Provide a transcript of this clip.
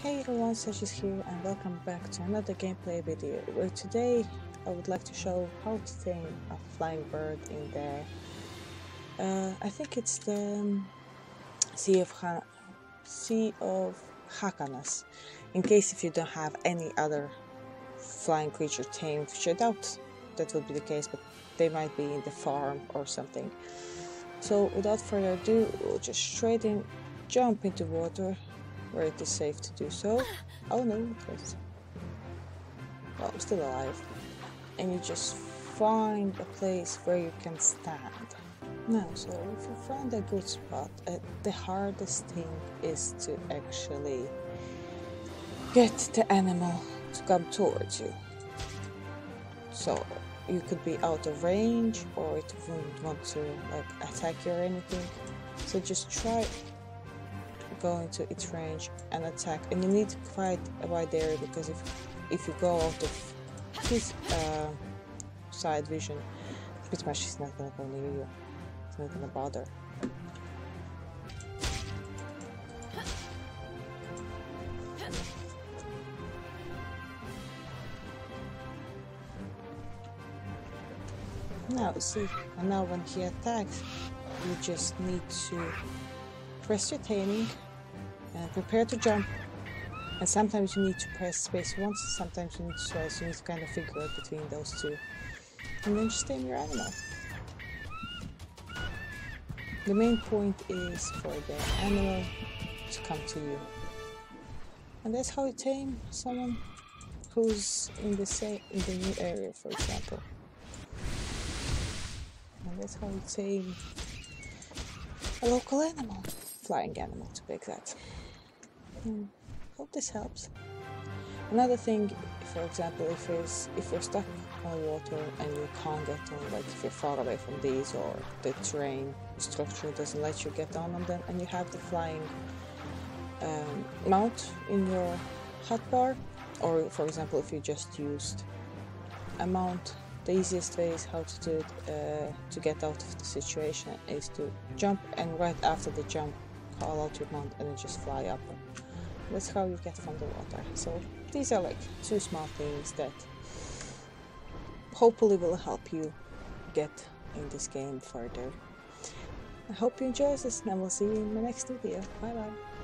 Hey everyone, Sachi here and welcome back to another gameplay video where today I would like to show how to tame a flying bird in the uh, I think it's the um, Sea of ha Sea of Hakanas in case if you don't have any other flying creature tamed which I doubt that would be the case but they might be in the farm or something. So without further ado we'll just straight in jump into water where it is safe to do so. Oh no, it Well, I'm still alive. And you just find a place where you can stand. Now, so if you find a good spot, uh, the hardest thing is to actually get the animal to come towards you. So you could be out of range or it wouldn't want to like attack you or anything. So just try go into its range and attack and you need to fight right there because if if you go out of his uh, side vision pretty much he's not gonna go near you. It's not gonna bother. Now see and now when he attacks you just need to press your taming and prepare to jump. And sometimes you need to press space once, sometimes you need to twice, you need to kind of figure out between those two. And then just tame your animal. The main point is for the animal to come to you. And that's how you tame someone who's in the same in the new area, for example. And that's how you tame a local animal, flying animal to be exact. Hmm. Hope this helps. Another thing, for example, if it's if you're stuck on water and you can't get on, like if you're far away from these or the terrain structure doesn't let you get down on them, and you have the flying um, mount in your hotbar, or for example, if you just used a mount, the easiest way is how to do it uh, to get out of the situation is to jump and right after the jump call out your mount and it just fly up that's how you get from the water. So these are like two small things that hopefully will help you get in this game further. I hope you enjoy this and I will see you in my next video. Bye bye.